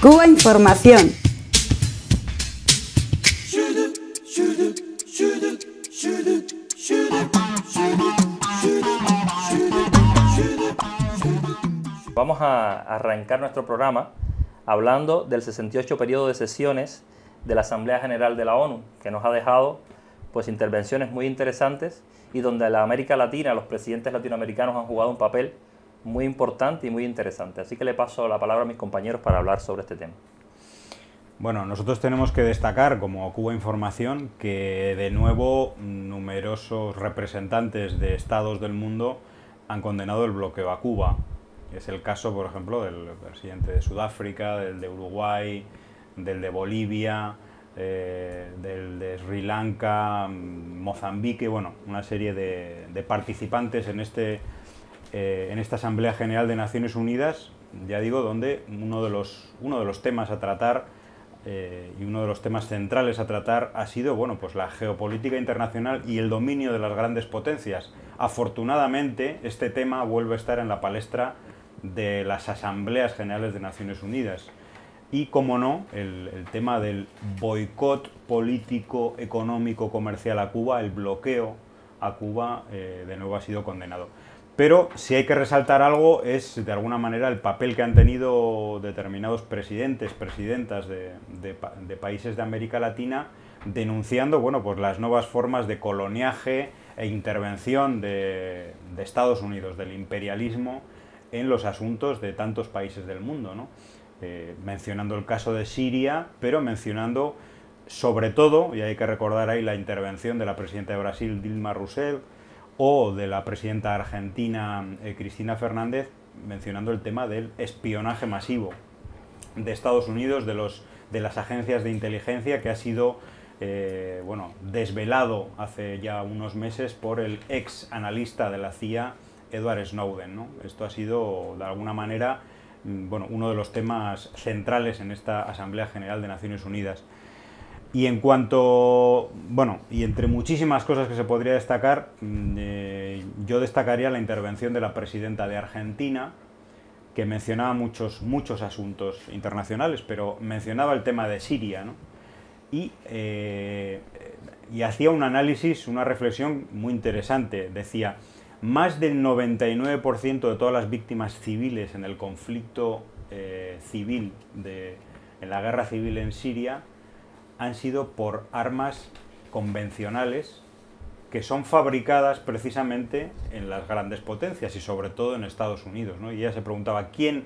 Cuba Información. Vamos a arrancar nuestro programa hablando del 68 periodo de sesiones de la Asamblea General de la ONU, que nos ha dejado pues intervenciones muy interesantes y donde la América Latina, los presidentes latinoamericanos han jugado un papel muy importante y muy interesante. Así que le paso la palabra a mis compañeros para hablar sobre este tema. Bueno, nosotros tenemos que destacar como Cuba Información que de nuevo numerosos representantes de estados del mundo han condenado el bloqueo a Cuba. Es el caso, por ejemplo, del presidente de Sudáfrica, del de Uruguay, del de Bolivia, eh, del de Sri Lanka, Mozambique, bueno, una serie de, participantes en, este, eh, en esta Asamblea General de Naciones Unidas, ya digo, donde uno de los, uno de los temas a tratar eh, y uno de los temas centrales a tratar ha sido bueno, pues la geopolítica internacional y el dominio de las grandes potencias. Afortunadamente, este tema vuelve a estar en la palestra de las Asambleas Generales de Naciones Unidas y, como no, el, tema del boicot político, económico, comercial a Cuba, el bloqueo a Cuba, eh, de nuevo ha sido condenado. Pero si hay que resaltar algo es, de alguna manera, el papel que han tenido determinados presidentes, presidentas de, países de América Latina, denunciando bueno, pues las nuevas formas de coloniaje e intervención de, Estados Unidos, del imperialismo en los asuntos de tantos países del mundo. ¿no? Eh, mencionando el caso de Siria, pero mencionando sobre todo, y hay que recordar ahí la intervención de la presidenta de Brasil, Dilma Rousseff, o de la presidenta argentina, eh, Cristina Fernández, mencionando el tema del espionaje masivo de Estados Unidos, de, los, de las agencias de inteligencia, que ha sido eh, bueno, desvelado hace ya unos meses por el ex analista de la CIA, Edward Snowden. Esto ha sido, de alguna manera, Mm, bueno, uno de los temas centrales en esta Asamblea General de Naciones Unidas. Y en cuanto, bueno, y entre muchísimas cosas que se podría destacar, mm, eh, yo destacaría la intervención de la presidenta de Argentina, que mencionaba muchos, muchos asuntos internacionales, pero mencionaba el tema de Siria, ¿no? y, eh, y hacía un análisis, una reflexión muy interesante. Decía, más del 99% de todas las víctimas civiles en el conflicto eh, civil, de, en la guerra civil en Siria, han sido por armas convencionales que son fabricadas precisamente en las grandes potencias y sobre todo en Estados Unidos. ¿no? Y ella se preguntaba quién,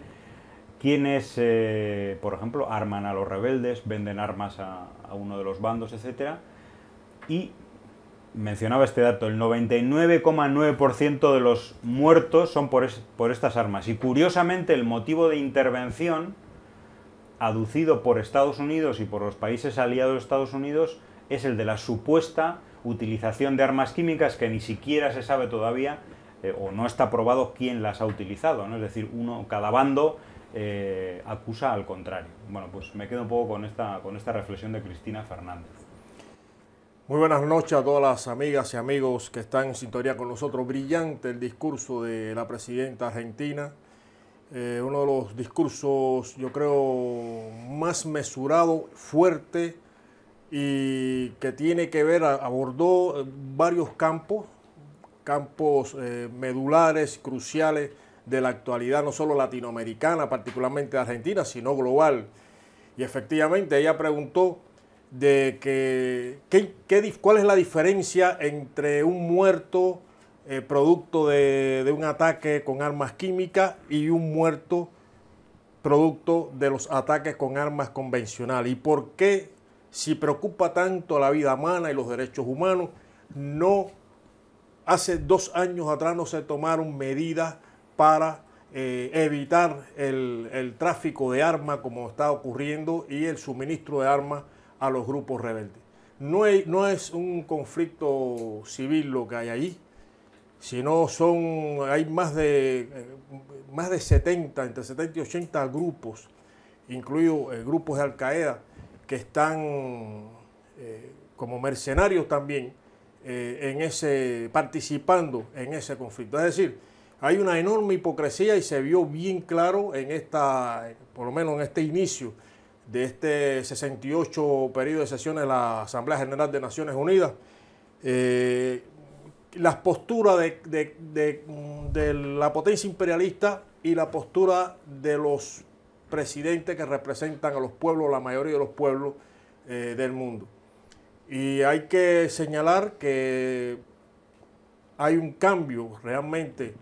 quiénes, eh, por ejemplo, arman a los rebeldes, venden armas a, uno de los bandos, etc. Y mencionaba este dato, el 99,9% de los muertos son por, por, estas armas. Y curiosamente el motivo de intervención aducido por Estados Unidos y por los países aliados de Estados Unidos es el de la supuesta utilización de armas químicas que ni siquiera se sabe todavía eh, o no está probado quién las ha utilizado. Es decir, uno, cada bando eh, acusa al contrario. Bueno, pues me quedo un poco con esta, con esta reflexión de Cristina Fernández. Muy buenas noches a todas las amigas y amigos que están en sintonía con nosotros. Brillante el discurso de la presidenta argentina. Eh, uno de los discursos, yo creo, más mesurado, fuerte y que tiene que ver, abordó varios campos, campos eh, medulares, cruciales de la actualidad, no solo latinoamericana, particularmente argentina, sino global. Y efectivamente ella preguntó de que, cuál es la diferencia entre un muerto eh, producto de, un ataque con armas químicas y un muerto producto de los ataques con armas convencionales. Y por qué si preocupa tanto la vida humana y los derechos humanos no hace dos años atrás no se tomaron medidas para eh, evitar el, tráfico de armas como está ocurriendo y el suministro de armas a los grupos rebeldes. No, no es un conflicto civil lo que hay ahí, sino son, hay más de, eh, más de 70, entre 70 y 80 grupos, incluidos eh, grupos de Al Qaeda, que están eh, como mercenarios también en ese, participando en ese conflicto. Es decir, hay una enorme hipocresía y se vio bien claro en esta, por lo menos en este inicio de este 68 periodo de sesiones de la Asamblea General de Naciones Unidas. Las posturas de, la potencia imperialista y la postura de los presidentes que representan a los pueblos, la mayoría de los pueblos eh, del mundo. Y hay que señalar que hay un cambio realmente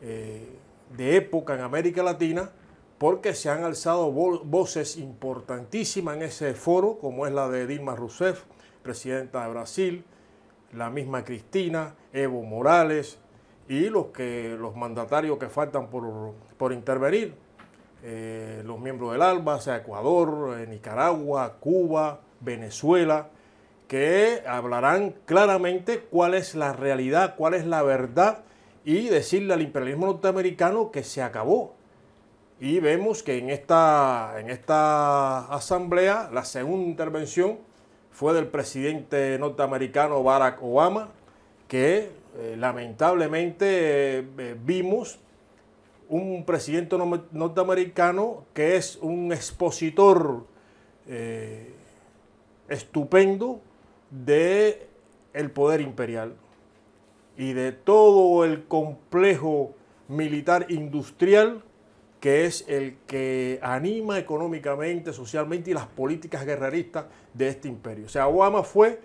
eh, de época en América Latina porque se han alzado voces importantísimas en ese foro, como es la de Dilma Rousseff, presidenta de Brasil, la misma Cristina, Evo Morales y los, que, los mandatarios que faltan por, intervenir, eh, los miembros del ALBA, sea Ecuador, eh, Nicaragua, Cuba, Venezuela, que hablarán claramente cuál es la realidad, cuál es la verdad y decirle al imperialismo norteamericano que se acabó. Y vemos que en esta, en esta asamblea la segunda intervención fue del presidente norteamericano Barack Obama, que eh, lamentablemente eh, vimos un presidente norteamericano que es un expositor eh, estupendo de el poder imperial y de todo el complejo militar industrial que es el que anima económicamente, socialmente y las políticas guerreristas de este imperio. O sea, Obama fue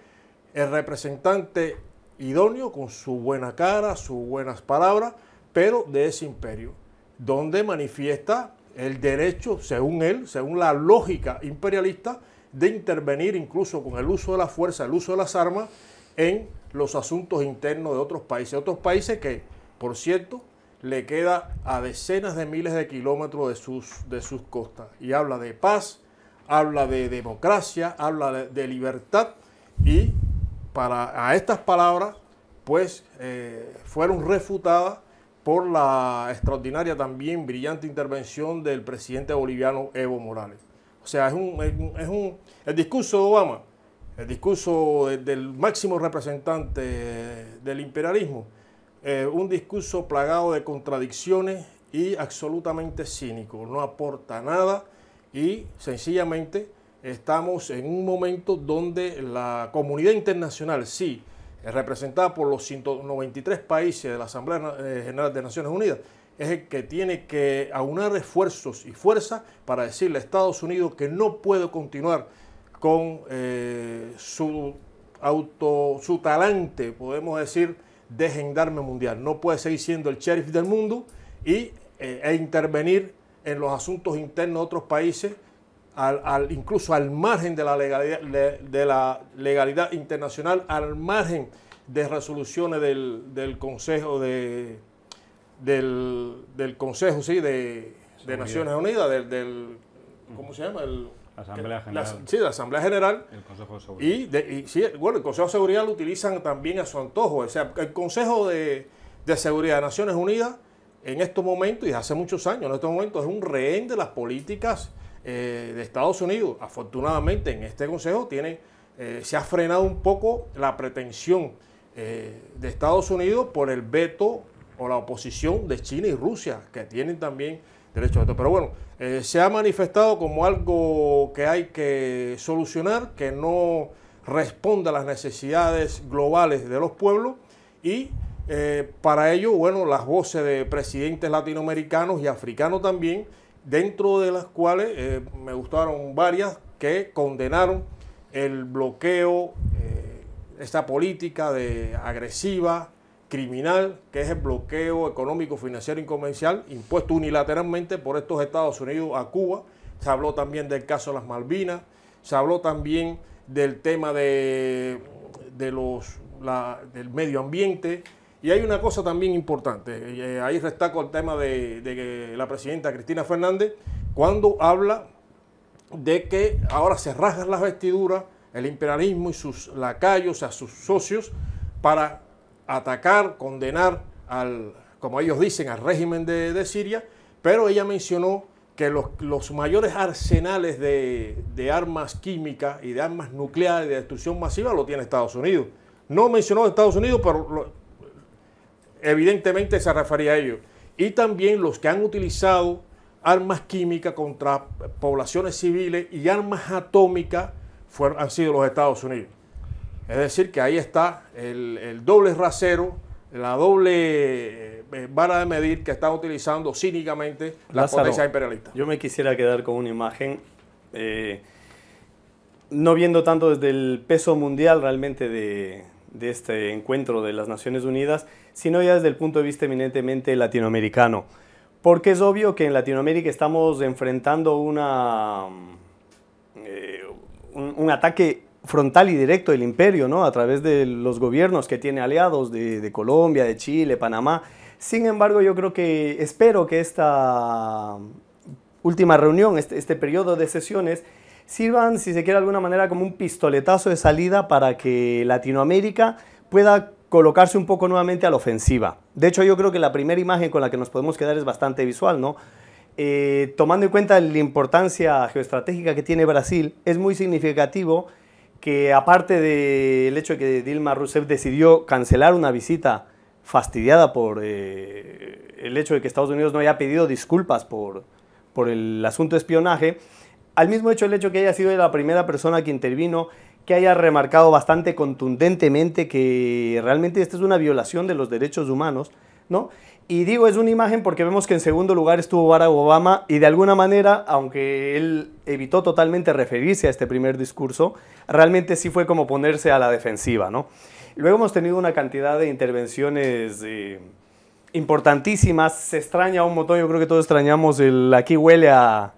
el representante idóneo con su buena cara, sus buenas palabras, pero de ese imperio, donde manifiesta el derecho, según él, según la lógica imperialista, de intervenir incluso con el uso de la fuerza, el uso de las armas, en los asuntos internos de otros países. Otros países que, por cierto, le queda a decenas de miles de kilómetros de sus, de sus costas. Y habla de paz, habla de democracia, habla de, libertad. Y a estas palabras, pues, eh, fueron refutadas por la extraordinaria también brillante intervención del presidente boliviano Evo Morales. O sea, es un, es un el discurso de Obama, el discurso del máximo representante del imperialismo, eh, un discurso plagado de contradicciones y absolutamente cínico. No aporta nada y sencillamente estamos en un momento donde la comunidad internacional, sí, representada por los 193 países de la Asamblea eh, General de Naciones Unidas, es el que tiene que aunar esfuerzos y fuerza para decirle a Estados Unidos que no puede continuar con eh, su auto, su talante, podemos decir, de gendarme mundial. No puede seguir siendo el sheriff del mundo y, eh, e intervenir en los asuntos internos de otros países, al, incluso al margen de la, legalidad, de, la legalidad internacional, al margen de resoluciones del, Consejo de del, Consejo sí, de, Naciones Unidas, del, del, ¿cómo se llama? El, Asamblea General. sí, la Asamblea General. El Consejo de Seguridad. Y, de, sí, bueno, el Consejo de Seguridad lo utilizan también a su antojo. O sea, el Consejo de, Seguridad de Naciones Unidas en estos momentos, y hace muchos años, en estos momentos es un rehén de las políticas eh, de Estados Unidos. Afortunadamente en este Consejo tiene, eh, se ha frenado un poco la pretensión eh, de Estados Unidos por el veto o la oposición de China y Rusia, que tienen también derecho a esto. Pero bueno, se ha manifestado como algo que hay que solucionar, que no responde a las necesidades globales de los pueblos y para ello, bueno, las voces de presidentes latinoamericanos y africanos también, dentro de las cuales eh, me gustaron varias que condenaron el bloqueo, esta política de agresiva, criminal, que es el bloqueo económico, financiero y comercial impuesto unilateralmente por estos Estados Unidos a Cuba. Se habló también del caso de las Malvinas, se habló también del tema de, de los, del medio ambiente. Y hay una cosa también importante, eh, ahí destaco el tema de, de la presidenta Cristina Fernández, cuando habla de que ahora se rasgan las vestiduras el imperialismo y sus lacayos, a sus socios, para atacar, condenar al, como ellos dicen, al régimen de, Siria, pero ella mencionó que los, mayores arsenales de, armas químicas y de armas nucleares de destrucción masiva lo tiene Estados Unidos. No mencionó Estados Unidos, pero evidentemente se refería a ello. y también los que han utilizado armas químicas contra poblaciones civiles y armas atómicas fueron, han sido los Estados Unidos. Es decir, que ahí está el, doble rasero, la doble eh, vara de medir que están utilizando cínicamente las potencias imperialistas. Yo me quisiera quedar con una imagen, eh, no viendo tanto desde el peso mundial realmente de, de este encuentro de las Naciones Unidas, sino ya desde el punto de vista eminentemente latinoamericano. Porque es obvio que en Latinoamérica estamos enfrentando una, eh, un, ataque frontal y directo del imperio, ¿no? A través de los gobiernos que tiene aliados de, Colombia, de Chile, Panamá. Sin embargo, yo creo que espero que esta última reunión, este, este periodo de sesiones, sirvan, si se quiere de alguna manera, como un pistoletazo de salida para que Latinoamérica pueda colocarse un poco nuevamente a la ofensiva. De hecho, yo creo que la primera imagen con la que nos podemos quedar es bastante visual, ¿no? Eh, tomando en cuenta la importancia geoestratégica que tiene Brasil, es muy significativo que aparte del hecho de que Dilma Rousseff decidió cancelar una visita fastidiada por eh, el hecho de que Estados Unidos no haya pedido disculpas por, por el asunto de espionaje, al mismo hecho el hecho que haya sido la primera persona que intervino, que haya remarcado bastante contundentemente que realmente esta es una violación de los derechos humanos, ¿no? Y digo, es una imagen porque vemos que en segundo lugar estuvo Barack Obama y de alguna manera, aunque él evitó totalmente referirse a este primer discurso, realmente sí fue como ponerse a la defensiva, ¿no? Luego hemos tenido una cantidad de intervenciones eh, importantísimas, se extraña un montón, yo creo que todos extrañamos el aquí huele a,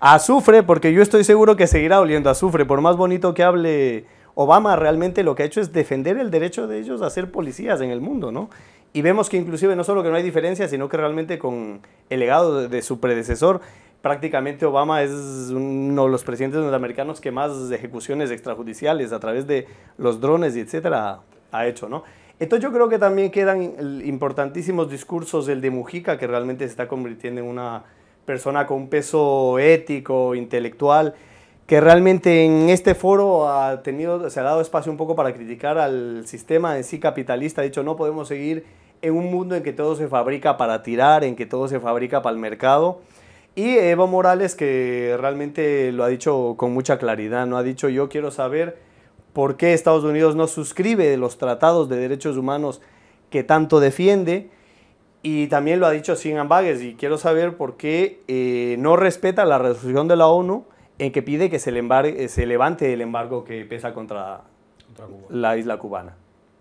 azufre, porque yo estoy seguro que seguirá oliendo azufre, por más bonito que hable Obama, realmente lo que ha hecho es defender el derecho de ellos a ser policías en el mundo, ¿no? Y vemos que inclusive no solo que no hay diferencia, sino que realmente con el legado de, su predecesor, prácticamente Obama es uno de los presidentes norteamericanos que más ejecuciones extrajudiciales a través de los drones y etcétera ha hecho, ¿no? Entonces yo creo que también quedan importantísimos discursos del de Mujica, que realmente se está convirtiendo en una persona con un peso ético, intelectual, que realmente en este foro ha tenido, se ha dado espacio un poco para criticar al sistema en sí capitalista, ha dicho no podemos seguir en un mundo en que todo se fabrica para tirar, en que todo se fabrica para el mercado. Y Evo Morales, que realmente lo ha dicho con mucha claridad, no ha dicho yo quiero saber por qué Estados Unidos no suscribe los tratados de derechos humanos que tanto defiende y también lo ha dicho Sin Ambagues y quiero saber por qué eh, no respeta la resolución de la ONU en que pide que se, le se levante el embargo que pesa contra la isla cubana.